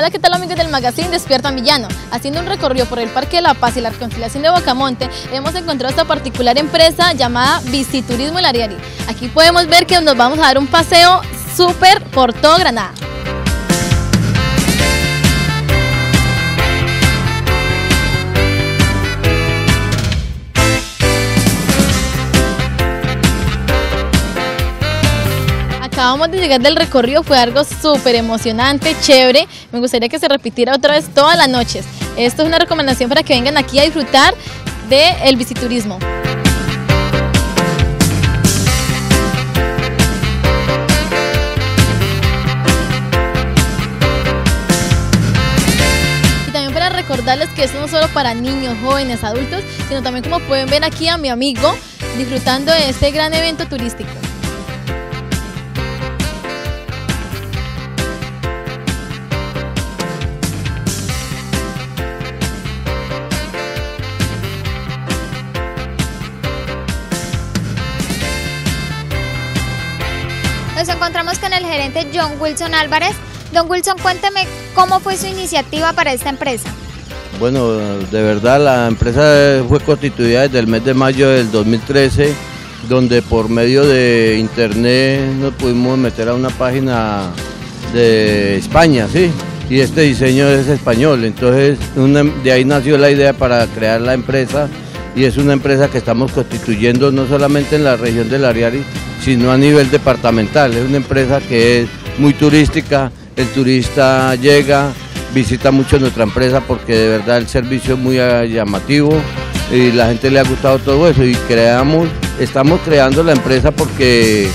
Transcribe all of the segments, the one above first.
Hola, ¿qué tal amigos del magazine Despierta Villano? Haciendo un recorrido por el Parque de la Paz y la Reconciliación de Bocamonte, hemos encontrado esta particular empresa llamada Visiturismo Lariari. Aquí podemos ver que nos vamos a dar un paseo súper por todo Granada. Acabamos de llegar del recorrido, fue algo súper emocionante, chévere. Me gustaría que se repitiera otra vez todas las noches. Esto es una recomendación para que vengan aquí a disfrutar del el para recordarles que esto no solo para niños, jóvenes, adultos, sino también como pueden ver aquí a mi amigo disfrutando de este gran evento turístico. Encontramos con el gerente John Wilson Álvarez. Don Wilson, cuénteme cómo fue su iniciativa para esta empresa. Bueno, de verdad la empresa fue constituida desde el mes de mayo del 2013, donde por medio de internet nos pudimos meter a una página de España, ¿sí? Y este diseño es español, entonces de ahí nació la idea para crear la empresa y es una empresa que estamos constituyendo no solamente en la región del Ariari, sino a nivel departamental. Es una empresa que es muy turística, el turista llega, visita mucho nuestra empresa porque de verdad el servicio es muy llamativo y la gente le ha gustado todo eso y creamos, estamos creando la empresa porque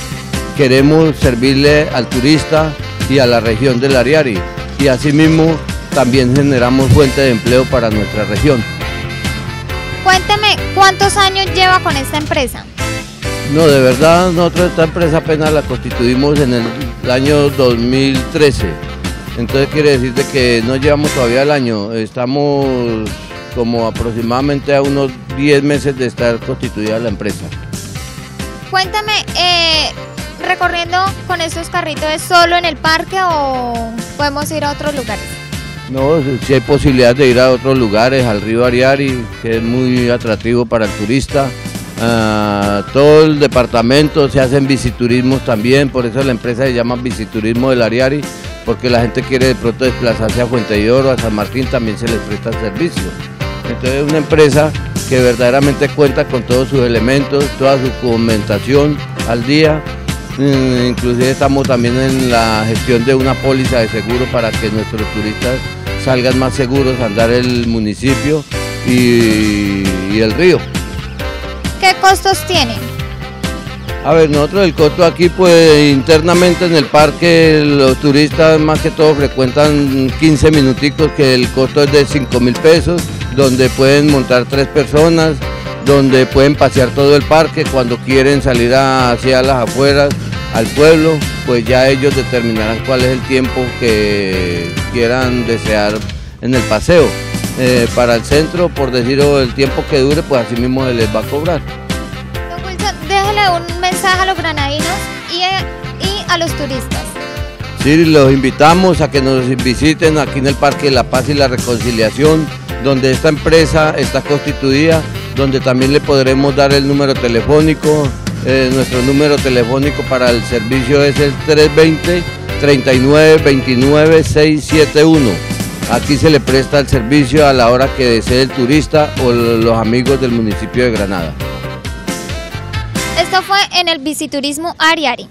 queremos servirle al turista y a la región del Ariari y asimismo también generamos fuente de empleo para nuestra región. ¿Cuántos años lleva con esta empresa? No, de verdad, nosotros esta empresa apenas la constituimos en el, año 2013. Entonces quiere decir que no llevamos todavía el año, estamos como aproximadamente a unos 10 meses de estar constituida la empresa. Cuéntame, eh, recorriendo con estos carritos, ¿es solo en el parque o podemos ir a otros lugares? No, si hay posibilidad de ir a otros lugares, al río Ariari, que es muy atractivo para el turista. Ah, todo el departamento se hacen visiturismos también, por eso la empresa se llama Visiturismo del Ariari, porque la gente quiere de pronto desplazarse a Fuente de Oro, a San Martín, también se les presta servicio. Entonces es una empresa que verdaderamente cuenta con todos sus elementos, toda su documentación al día. Mm, inclusive estamos también en la gestión de una póliza de seguro para que nuestros turistas salgan más seguros a andar el municipio y el río. ¿Qué costos tienen? A ver, nosotros el costo aquí, pues internamente en el parque, los turistas más que todo frecuentan 15 minuticos, que el costo es de 5 mil pesos, donde pueden montar tres personas, donde pueden pasear todo el parque, cuando quieren salir hacia las afueras, al pueblo, pues ya ellos determinarán cuál es el tiempo que quieran desear en el paseo. Eh, para el centro, por decirlo el tiempo que dure, pues así mismo se les va a cobrar. Don Wilson, déjele un mensaje a los granadinos y, a los turistas. Sí, los invitamos a que nos visiten aquí en el Parque de la Paz y la Reconciliación, donde esta empresa está constituida, donde también le podremos dar el número telefónico. Eh, nuestro número telefónico para el servicio es el 320 39 29 671. Aquí se le presta el servicio a la hora que desee el turista o los amigos del municipio de Granada. Esto fue en el Visiturismo Ariari.